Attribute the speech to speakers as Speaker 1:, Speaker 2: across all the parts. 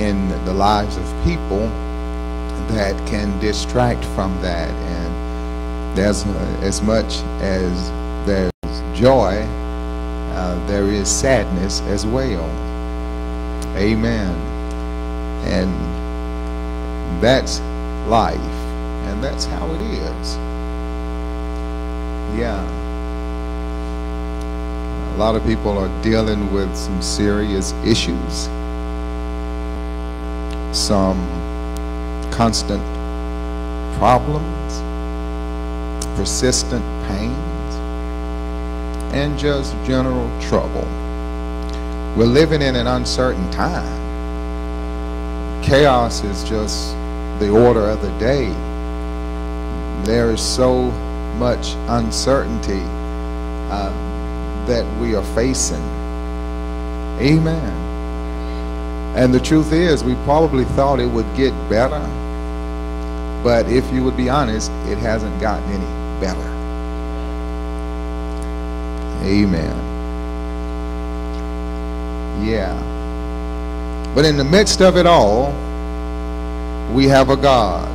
Speaker 1: in the lives of people that can distract from that. And there's uh, as much as there's joy, uh, there is sadness as well. Amen. And that's life. And that's how it is. Yeah. A lot of people are dealing with some serious issues. Some constant problems, persistent pains, and just general trouble. We're living in an uncertain time. Chaos is just the order of the day. There is so much uncertainty uh, that we are facing. Amen. And the truth is, we probably thought it would get better. But if you would be honest, it hasn't gotten any better. Amen. Yeah. But in the midst of it all, we have a God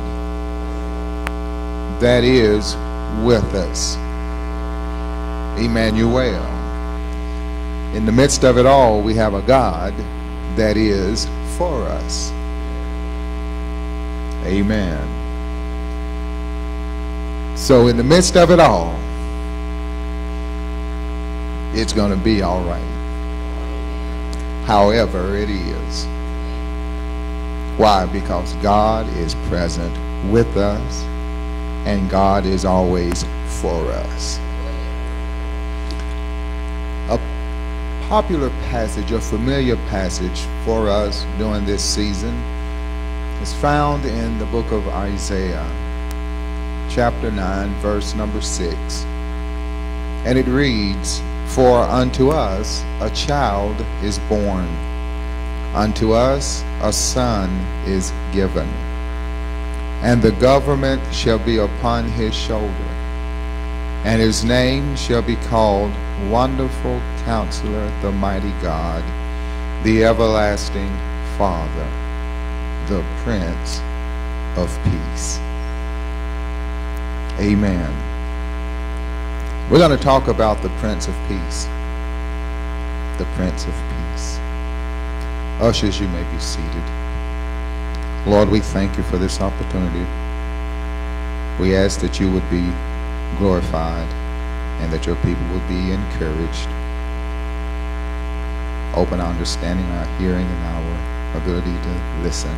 Speaker 1: that is with us. Emmanuel. In the midst of it all, we have a God that is for us. Amen. So, in the midst of it all, it's going to be all right. However, it is. Why? Because God is present with us and God is always for us. Popular passage, a familiar passage for us during this season is found in the book of Isaiah, chapter 9, verse number 6. And it reads, For unto us a child is born, unto us a son is given, and the government shall be upon his shoulder, and his name shall be called Wonderful Counselor, the Mighty God, the Everlasting Father, the Prince of Peace. Amen. We're going to talk about the Prince of Peace. The Prince of Peace. Ushers, you may be seated. Lord, we thank you for this opportunity. We ask that you would be glorified and that your people will be encouraged. Open our understanding, our hearing, and our ability to listen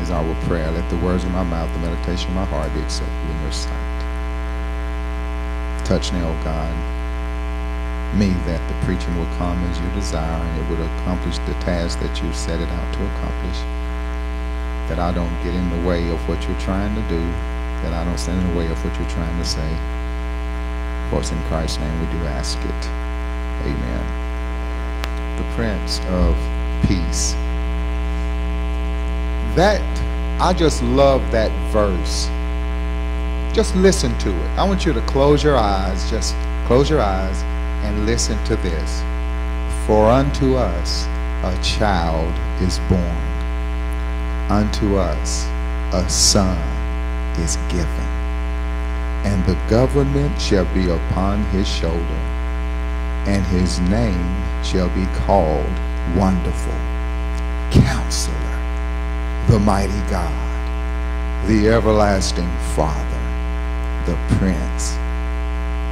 Speaker 1: is our prayer. Let the words of my mouth, the meditation of my heart be acceptable in your sight. Touch now, oh God, me that the preaching will come as you desire and it would accomplish the task that you set it out to accomplish. That I don't get in the way of what you're trying to do. That I don't stand in the way of what you're trying to say. For it's in Christ's name we do ask it. Amen. The Prince of Peace. That, I just love that verse. Just listen to it. I want you to close your eyes. Just close your eyes and listen to this. For unto us a child is born, unto us a son is given, and the government shall be upon his shoulder, and his name shall be called Wonderful, Counselor, the Mighty God, the Everlasting Father, the Prince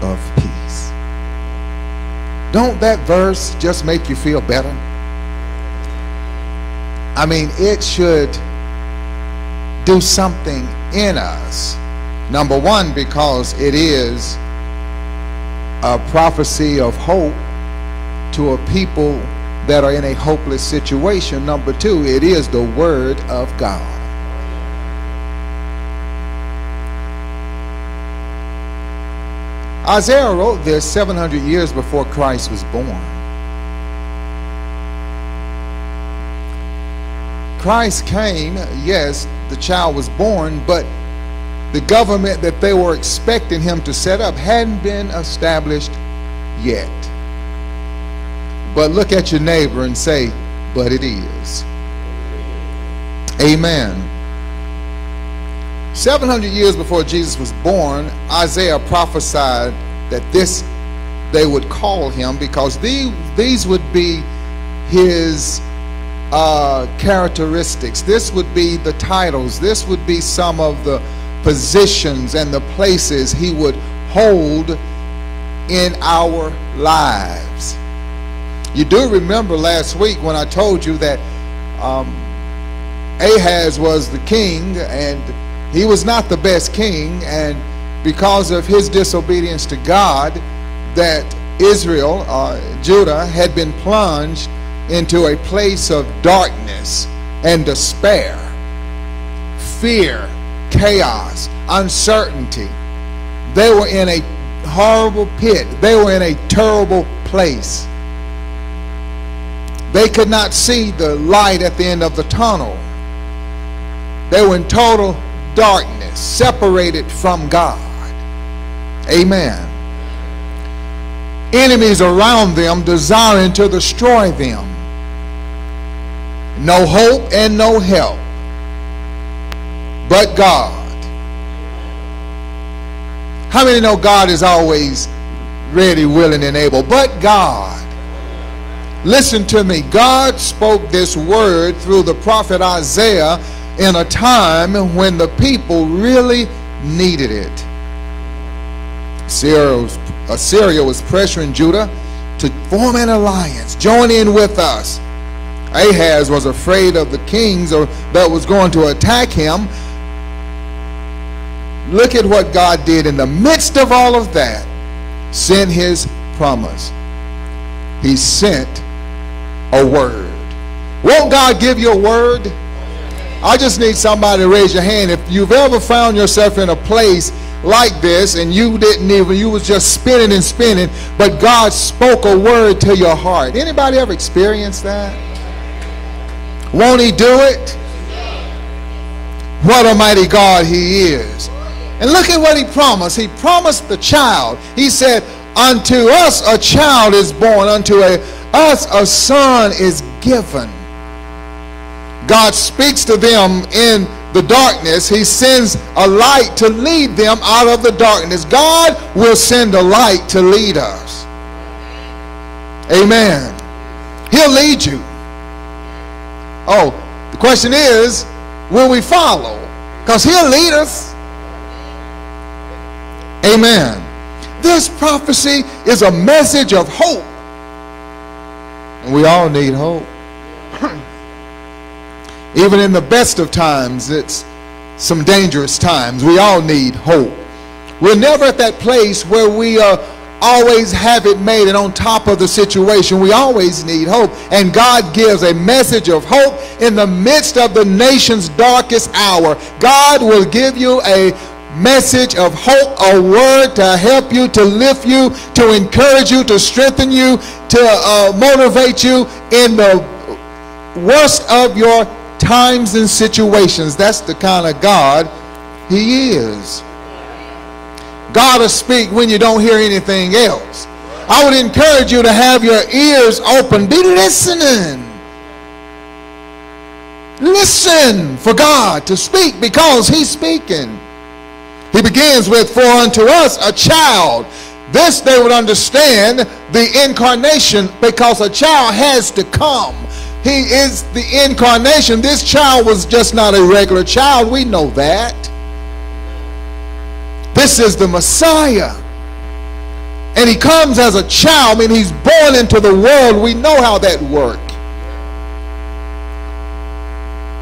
Speaker 1: of Peace. Don't that verse just make you feel better? I mean, it should do something in us. Number one, because it is a prophecy of hope to a people that are in a hopeless situation. Number two, it is the Word of God. Isaiah wrote this 700 years before Christ was born. Christ came, yes, the child was born, but the government that they were expecting him to set up hadn't been established yet. But look at your neighbor and say, but it is. Amen. 700 years before Jesus was born, Isaiah prophesied that this they would call him because these, these would be his uh, characteristics. This would be the titles. This would be some of the positions and the places he would hold in our lives. You do remember last week when I told you that um, Ahaz was the king and he was not the best king, and because of his disobedience to God, that Israel, uh, Judah, had been plunged into a place of darkness and despair, fear, chaos, uncertainty. They were in a horrible pit. They were in a terrible place. They could not see the light at the end of the tunnel. They were in total darkness, separated from God. Amen. Enemies around them desiring to destroy them. No hope and no help but God. How many know God is always ready, willing, and able? But God. Listen to me. God spoke this word through the prophet Isaiah in a time when the people really needed it. Assyria was, was pressuring Judah to form an alliance, join in with us. Ahaz was afraid of the kings that was going to attack him. Look at what God did in the midst of all of that. Sent his promise. He sent a word. Won't God give you a word? I just need somebody to raise your hand. If you've ever found yourself in a place like this and you didn't even, you was just spinning and spinning, but God spoke a word to your heart. Anybody ever experienced that? Won't he do it? What a mighty God he is. And look at what he promised. He promised the child. He said, unto us a child is born, unto a, us a son is given God speaks to them in the darkness. He sends a light to lead them out of the darkness. God will send a light to lead us. Amen. He'll lead you. Oh, the question is, will we follow? Because he'll lead us. Amen. This prophecy is a message of hope. And we all need hope. Even in the best of times, it's some dangerous times. We all need hope. We're never at that place where we uh, always have it made and on top of the situation. We always need hope. And God gives a message of hope in the midst of the nation's darkest hour. God will give you a message of hope, a word to help you, to lift you, to encourage you, to strengthen you, to uh, motivate you in the worst of your times and situations. That's the kind of God he is. God will speak when you don't hear anything else. I would encourage you to have your ears open. Be listening. Listen for God to speak because he's speaking. He begins with, For unto us a child. This they would understand the incarnation because a child has to come. He is the incarnation. This child was just not a regular child. We know that. This is the Messiah. And he comes as a child. I mean, he's born into the world. We know how that works.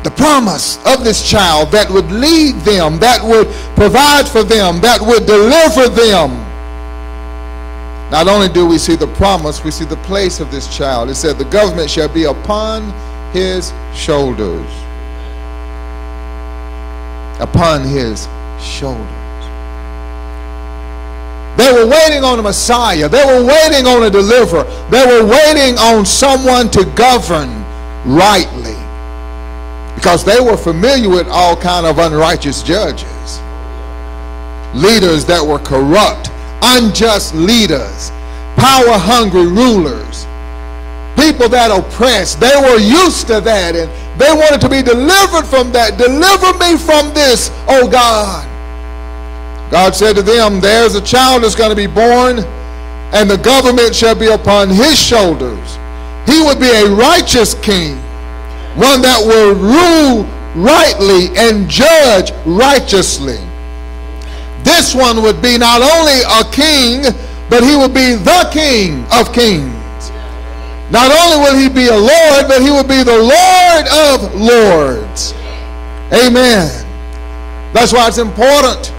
Speaker 1: The promise of this child that would lead them, that would provide for them, that would deliver them not only do we see the promise, we see the place of this child. It said, The government shall be upon his shoulders. Upon his shoulders. They were waiting on a Messiah. They were waiting on a deliverer. They were waiting on someone to govern rightly. Because they were familiar with all kind of unrighteous judges. Leaders that were corrupt unjust leaders, power hungry rulers. people that oppressed. They were used to that and they wanted to be delivered from that. Deliver me from this, oh God. God said to them, There's a child that's going to be born, and the government shall be upon his shoulders. He would be a righteous king, one that will rule rightly and judge righteously. This one would be not only a king, but he would be the king of kings. Not only will he be a Lord, but he will be the Lord of lords. Amen. That's why it's important.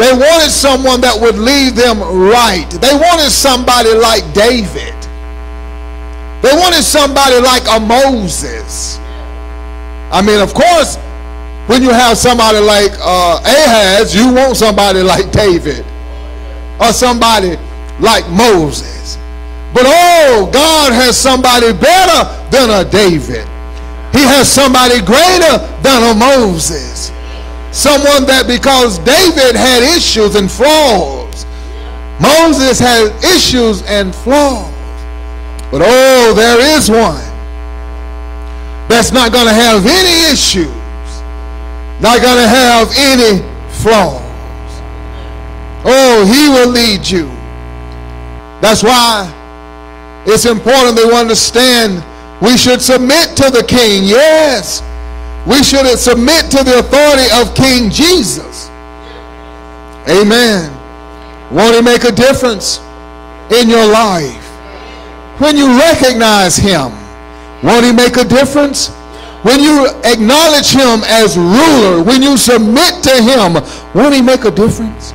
Speaker 1: They wanted someone that would lead them right. They wanted somebody like David. They wanted somebody like a Moses. I mean, of course, when you have somebody like uh, Ahaz, you want somebody like David or somebody like Moses. But oh, God has somebody better than a David. He has somebody greater than a Moses. Someone that because David had issues and flaws, Moses had issues and flaws. But oh, there is one that's not going to have any issues, not going to have any flaws. Oh, he will lead you. That's why it's important that we understand we should submit to the king. Yes. We should submit to the authority of King Jesus. Amen. Won't he make a difference in your life? When you recognize him, won't he make a difference? When you acknowledge him as ruler, when you submit to him, won't he make a difference?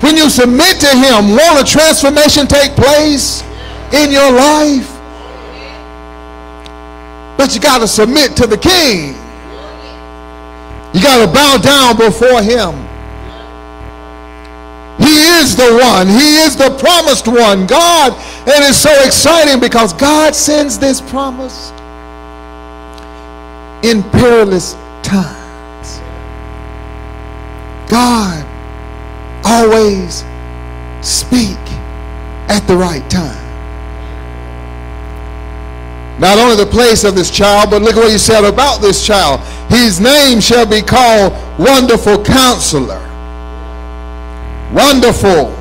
Speaker 1: When you submit to him, won't a transformation take place in your life? But you got to submit to the king. You got to bow down before him. He is the one. He is the promised one. God, and it's so exciting because God sends this promise in perilous times. God always speak at the right time. Not only the place of this child, but look what he said about this child. His name shall be called Wonderful Counselor. Wonderful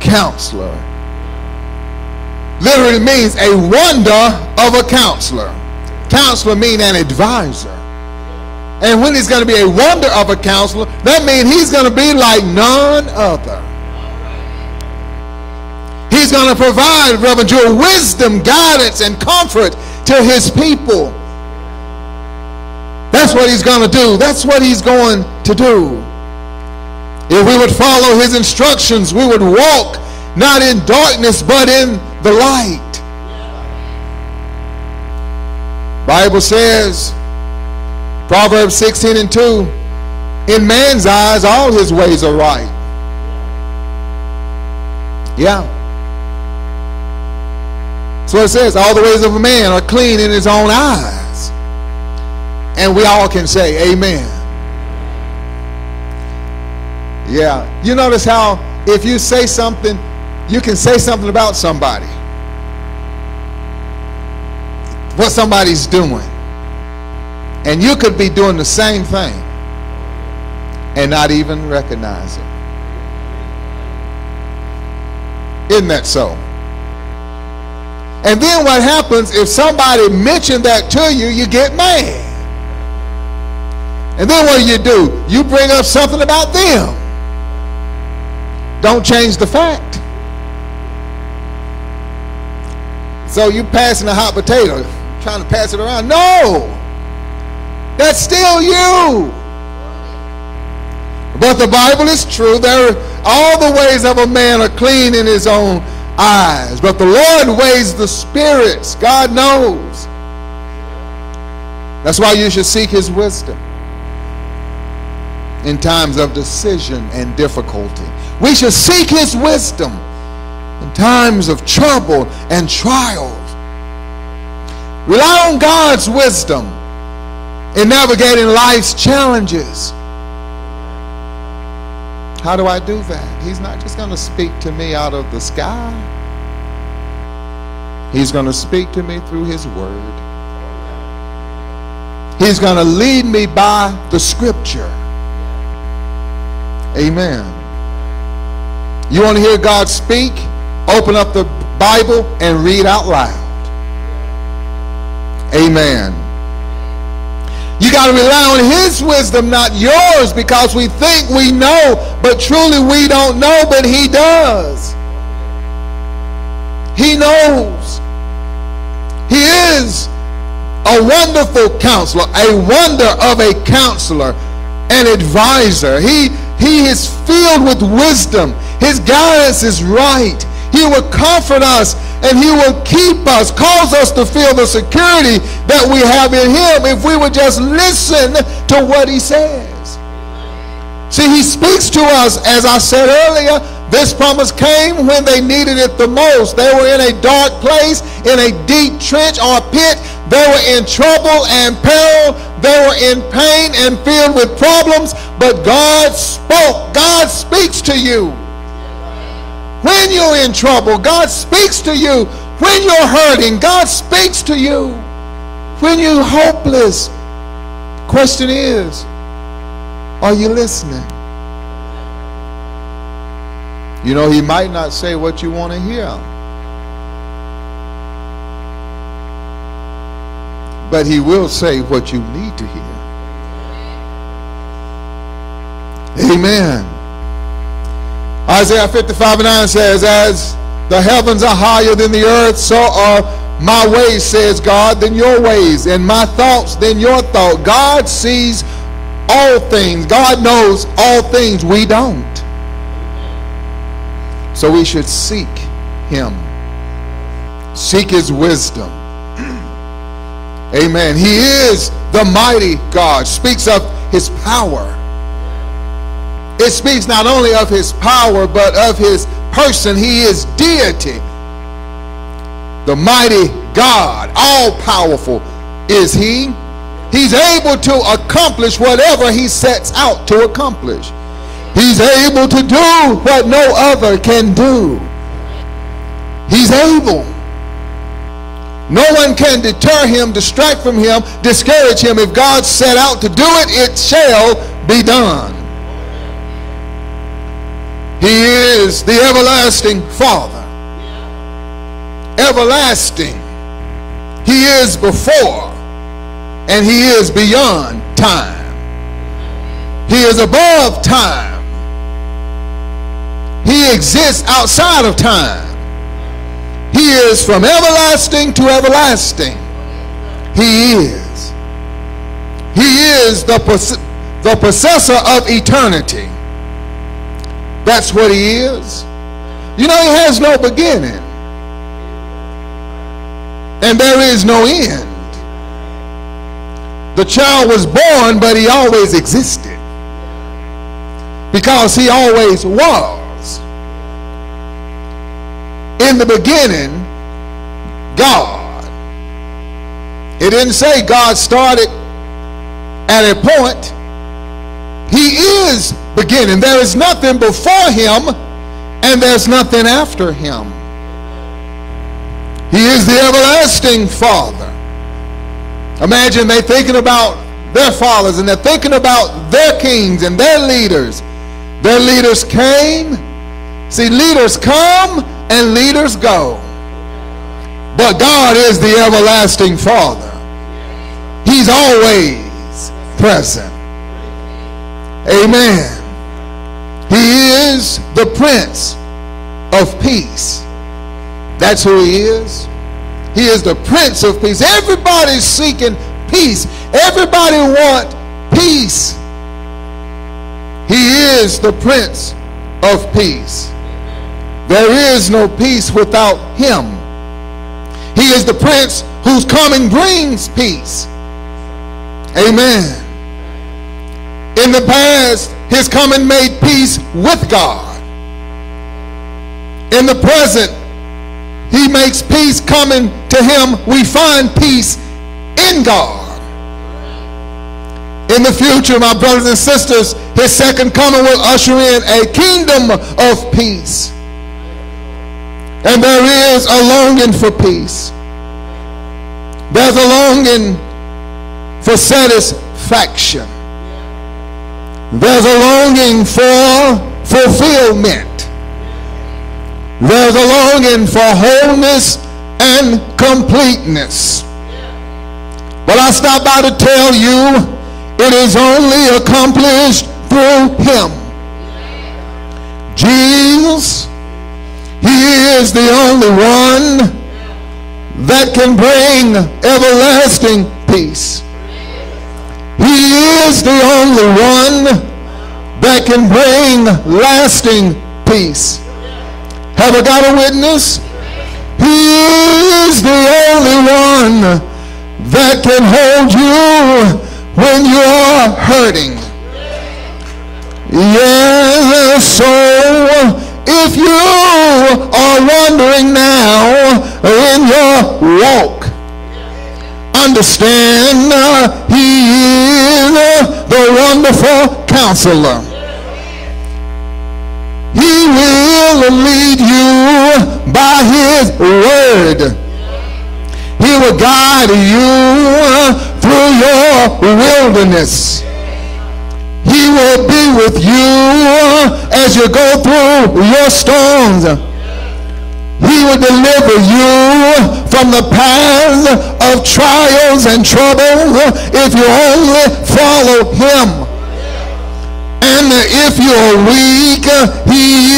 Speaker 1: Counselor. Literally means a wonder of a counselor. Counselor means an advisor. And when he's going to be a wonder of a counselor, that means he's going to be like none other. He's going to provide, Reverend Jewel, wisdom, guidance, and comfort to his people. That's what he's going to do. That's what he's going to do. If we would follow his instructions, we would walk not in darkness, but in the light. Bible says, Proverbs 16 and 2, in man's eyes, all his ways are right. Yeah. So it says, all the ways of a man are clean in his own eyes. And we all can say, Amen. Yeah. You notice how if you say something, you can say something about somebody. What somebody's doing. And you could be doing the same thing and not even recognize it. Isn't that so? And then what happens if somebody mentioned that to you, you get mad. And then what do you do? You bring up something about them. Don't change the fact. So you passing a hot potato, trying to pass it around. No! That's still you. But the Bible is true. There, all the ways of a man are clean in his own eyes, but the Lord weighs the spirits. God knows. That's why you should seek his wisdom in times of decision and difficulty. We should seek his wisdom in times of trouble and trials. Rely on God's wisdom in navigating life's challenges. How do I do that? He's not just going to speak to me out of the sky. He's going to speak to me through His Word. He's going to lead me by the Scripture. Amen. You want to hear God speak? Open up the Bible and read out loud. Amen. You got to rely on his wisdom, not yours, because we think we know, but truly we don't know, but he does. He knows. He is a wonderful counselor, a wonder of a counselor, an advisor. He, he is filled with wisdom. His guidance is right. He will comfort us and he will keep us, cause us to feel the security that we have in him if we would just listen to what he says. See, he speaks to us, as I said earlier, this promise came when they needed it the most. They were in a dark place, in a deep trench or pit. They were in trouble and peril. They were in pain and filled with problems. But God spoke. God speaks to you. When you're in trouble, God speaks to you. When you're hurting, God speaks to you. When you're hopeless, question is, are you listening? You know, he might not say what you want to hear. But he will say what you need to hear. Amen. Isaiah 55 and 9 says, As the heavens are higher than the earth, so are my ways, says God, than your ways, and my thoughts than your thought. God sees all things. God knows all things. We don't. So we should seek him. Seek his wisdom. Amen. He is the mighty God. Speaks of his power. It speaks not only of his power, but of his person. He is deity. The mighty God, all powerful is he. He's able to accomplish whatever he sets out to accomplish. He's able to do what no other can do. He's able. No one can deter him, distract from him, discourage him. If God set out to do it, it shall be done. He is the everlasting Father. Everlasting. He is before and he is beyond time. He is above time. He exists outside of time. He is from everlasting to everlasting. He is. He is the, the possessor of eternity. That's what he is. You know, he has no beginning. And there is no end. The child was born, but he always existed. Because he always was. In the beginning, God. It didn't say God started at a point. He is beginning. There is nothing before him and there's nothing after him. He is the everlasting Father. Imagine they thinking about their fathers and they're thinking about their kings and their leaders. Their leaders came. See, leaders come and leaders go. But God is the everlasting Father. He's always present. Amen. He is the Prince of Peace. That's who he is. He is the Prince of Peace. Everybody's seeking peace. Everybody want peace. He is the Prince of Peace. There is no peace without him. He is the Prince whose coming brings peace. Amen. In the past, his coming made peace with God. In the present, he makes peace coming to him. We find peace in God. In the future, my brothers and sisters, his second coming will usher in a kingdom of peace. And there is a longing for peace. There's a longing for satisfaction. There's a longing for fulfillment. There's a longing for wholeness and completeness. But I stop by to tell you it is only accomplished through him. Jesus, he is the only one that can bring everlasting peace. He is the only one that can bring lasting peace. Have I got a witness? He is the only one that can hold you when you are hurting. Yes, so if you are wandering now in your walk, understand uh, he is the wonderful counselor. He will lead you by his word. He will guide you through your wilderness. He will be with you as you go through your storms. He will deliver you from the path of trials and trouble if you only follow him. And if you're weak, he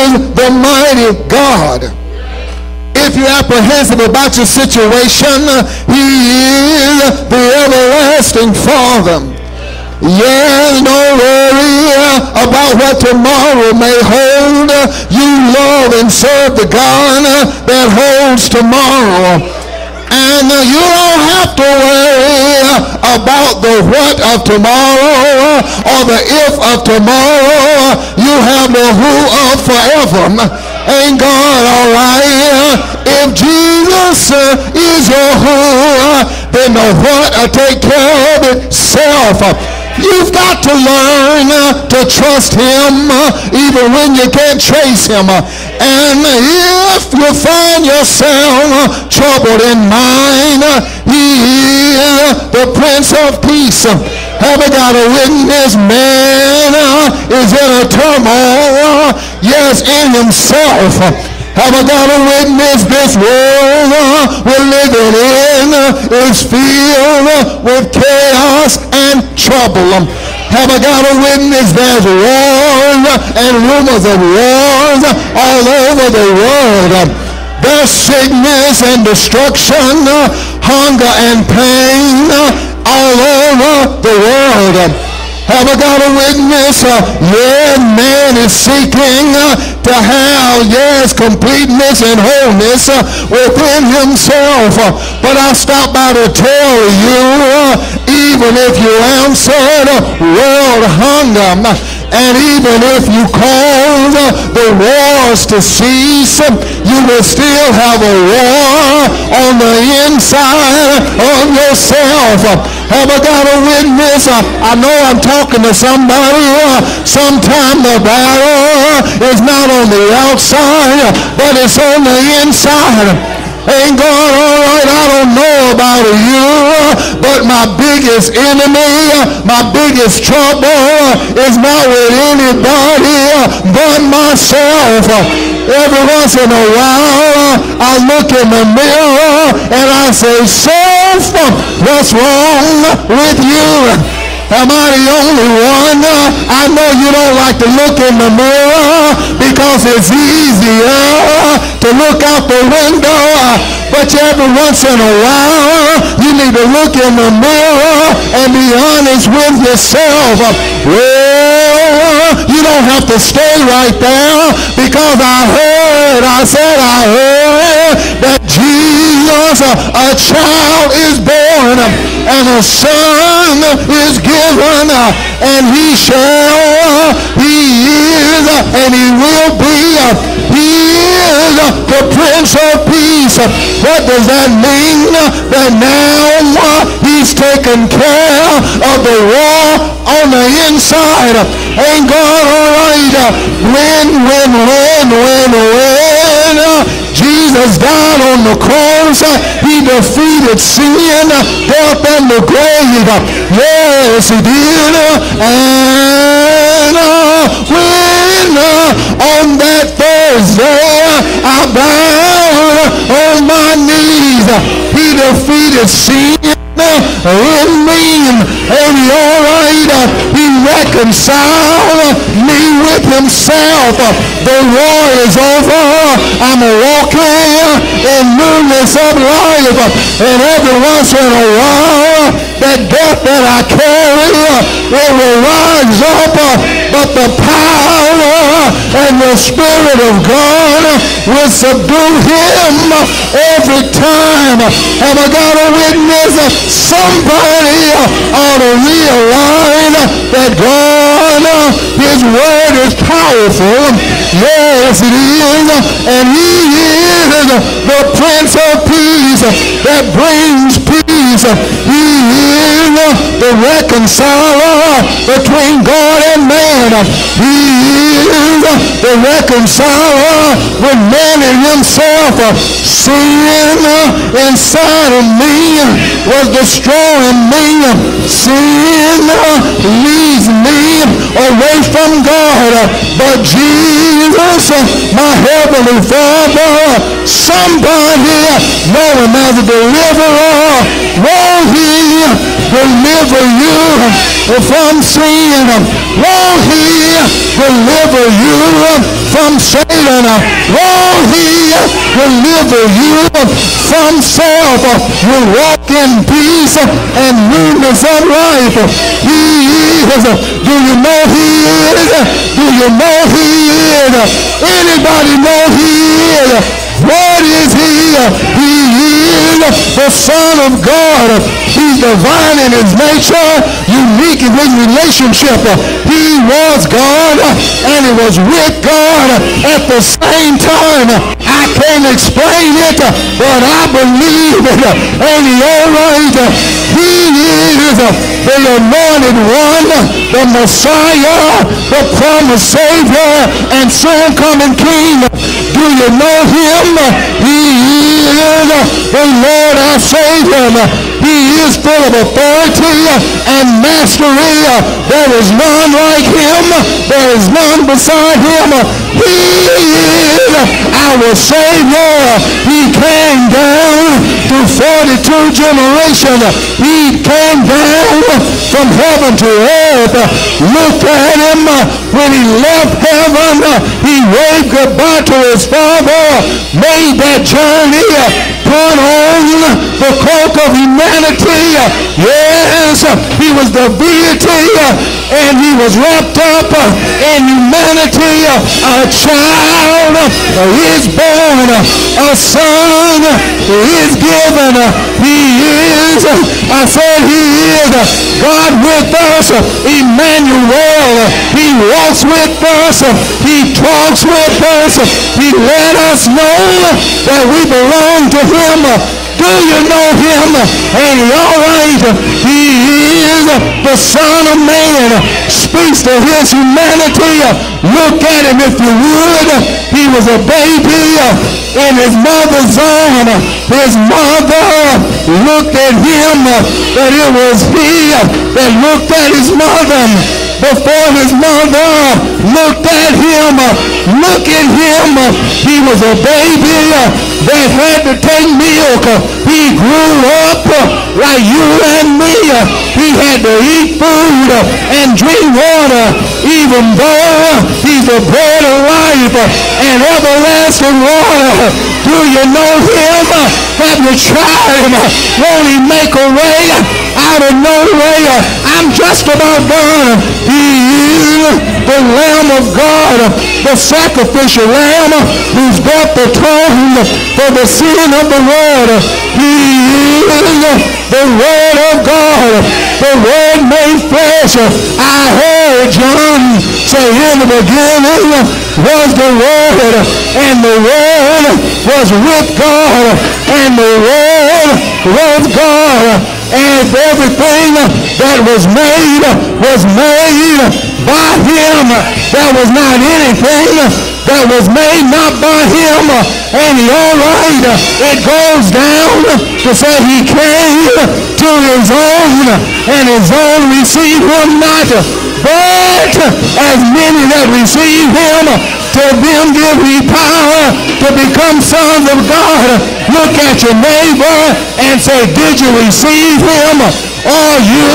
Speaker 1: is the mighty God. If you're apprehensive about your situation, he is the everlasting Father. Yes, don't worry uh, about what tomorrow may hold. You love and serve the God uh, that holds tomorrow. And you don't have to worry uh, about the what of tomorrow or the if of tomorrow. You have the who of forever. Ain't God all right? If Jesus is your who, then the what will take care of itself. You've got to learn uh, to trust him uh, even when you can't trace him. And if you find yourself uh, troubled in mind, he is the Prince of Peace. Have I got a witness? Man is in a turmoil. Yes, in himself. Have I got a witness? This world uh, we're living in uh, is filled uh, with chaos and trouble. Um, have I got a witness? There's wars and rumors of wars all over the world. Um, there's sickness and destruction, hunger and pain all over the world. Um, Have I got a witness? Uh, yeah, man is seeking uh, to have, yes, completeness and wholeness uh, within himself. Uh, but I stop by to tell you, uh, even if you answered world hunger, and even if you cause the wars to cease, you will still have a war on the inside of yourself. Have I got a witness? Uh, I know I'm talking to somebody. Uh, Sometimes the battle is not on the outside, but it's on the inside. Ain't God all right? I don't know about you, but my biggest enemy, my biggest trouble is not with anybody but myself. Every once in a while, I look in the mirror and I say, self, what's wrong with you? Am I the only one? I know you don't like to look in the mirror because it's easier to look out the window. But every once in a while, you need to look in the mirror and be honest with yourself. Well, you don't have to stay right there because I heard, I said I heard that Jesus, uh, a child is born uh, and a son is given given, and he shall, he is, and he will be, he is the Prince of Peace. What does that mean? That now he's taken care of the war on the inside. Ain't God all right? When, when, when, when, when Jesus died on the cross. He defeated sin, death, and the grave. Yes, he did. And uh, when uh, on that Thursday I bowed on my knees, he defeated sin in me. And he alright, he reconciled me with himself. The war is over. I'm walking in newness of life. And every once in a while, that death that I carry, it will rise up. But the power and the Spirit of God will subdue him every time. Have I got a witness? Somebody ought to realize that God, His Word is powerful. Yes, it is. And He is the Prince of Peace that brings peace. He is the reconciler between God and man. He is the reconciler with man and himself. Sin inside of me was destroying me. Sin leads me away from God. But Jesus, my heavenly Father, somebody know him as a deliverer. Won't he deliver you from sin? Won't he deliver you from Satan? Won't he deliver you from self? You walk in peace and newness of life. He is. Do you know he is? Do you know he is? Anybody know he is? What is he? He is the Son of God. He's divine in his nature, unique in his relationship. He was God and he was with God at the same time. I can't explain it, but I believe it. And he all right? He is the anointed one, the Messiah, the promised Savior, and soon coming King. Do you know him? He is the Lord our Savior. He is full of authority and mastery. There is none like him. There is none beside him. He is our Savior. He came down through 42 generations. He came down from heaven to earth. Look at him when he left heaven. He waved goodbye to his Father, made that journey, put on the cloak of humanity. Yes, he was the deity and he was wrapped up in humanity. A child is born, a son is given. He is, I said he is God with us, Emmanuel. He walks with us. He talks with us. He let us know that we belong to him. Do you know him? He all right? He is the Son of Man. Speaks to his humanity. Look at him if you would. He was a baby in his mother's arm. His mother looked at him, but it was he that looked at his mother before his mother looked at him. Look at him. He was a baby that had to take milk. He grew up like you and me. He had to eat food and drink water even though he's the bread of life and everlasting water. Do you know him? Have you tried him? Won't he make a way out of no way? I'm just about done. He is the Lamb of God, the sacrificial Lamb who's got the throne for the sin of the world. He is the Word of God, the Word made flesh. I heard John say in the beginning was the Word, and the Word was with God, and the Word was God and everything that was made was made by him. There was not anything
Speaker 2: that was made not by him. And he all right, it goes down to say he came to his own, and his own received him not. But as many that receive him, to them give he power to become sons of God. Look at your neighbor and say, did you receive him? Are you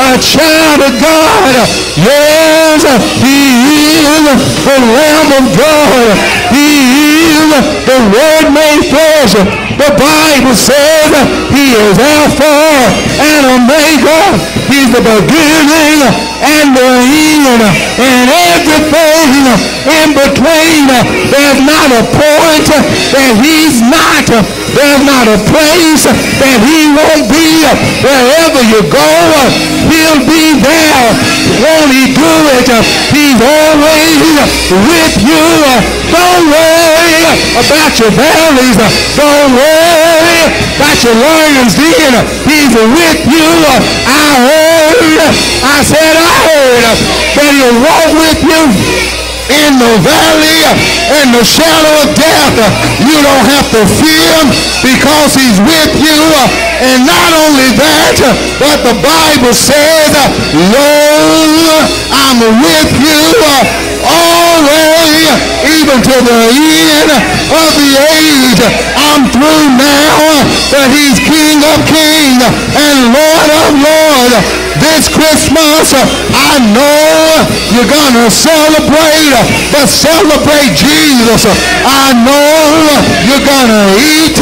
Speaker 2: a child of God? Yes, he is the Lamb of God. He is the Word made flesh. The Bible says he is Alpha and Omega. He's the beginning and the end and everything in between. There's not a point that he's not. There's not a place that he won't be. Wherever you go, he'll be there. Won't he do it? He's always with you. Don't worry about your valleys. Don't worry about your lions den. He's with you. I heard, I said I heard that he'll walk with you in the valley in the shadow of death. You don't have to fear because he's with you. And not only that, but the Bible says, Lo, I'm with you always, even to the end of the age. I'm through now, but he's King of kings and Lord of lords. This Christmas, I know you're going to celebrate but celebrate Jesus. I know you're going to eat,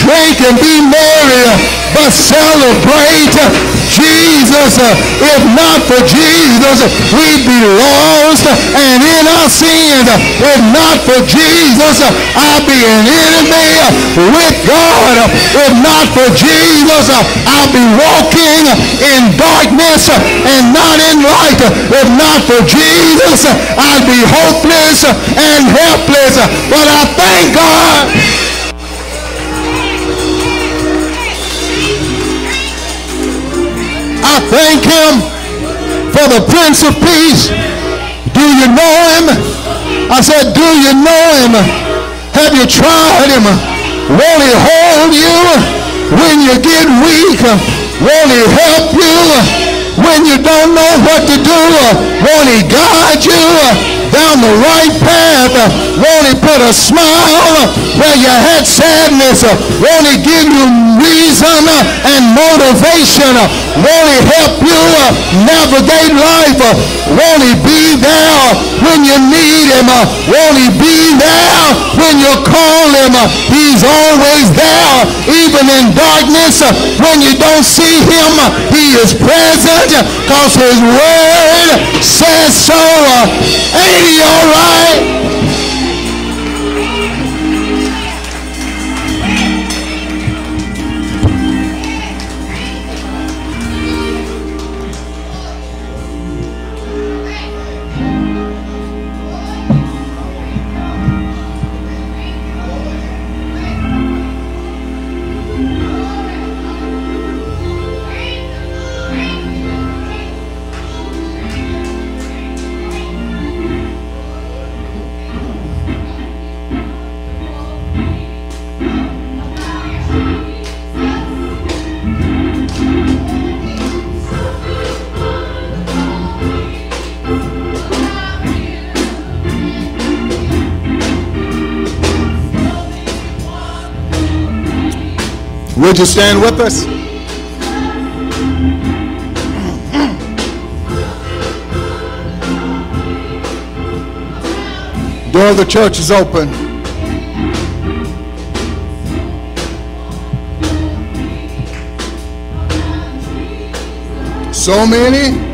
Speaker 2: drink, and be merry, but celebrate Jesus. If not for Jesus, we'd be lost and in our sins. If not for Jesus, I'd be an enemy with God. If not for Jesus, I'll be walking in darkness and not in light. If not for Jesus, I'd be hopeless and helpless. But I thank God. I thank him for the Prince of Peace. Do you know him? I said, do you know him? Have you tried him? Won't he hold you when you get weak? Won't he help you when you don't know what to do? Won't he guide you? down the right path? Won't he put a smile where you had sadness? Won't he give you reason and motivation? Won't he help you navigate life? Won't he be there when you need him? Won't he be there when you call him? He's always there, even in darkness. When you don't see him, he is present because his word says so. Ain't he all right? Would you stand with us? Door of the church is open. So many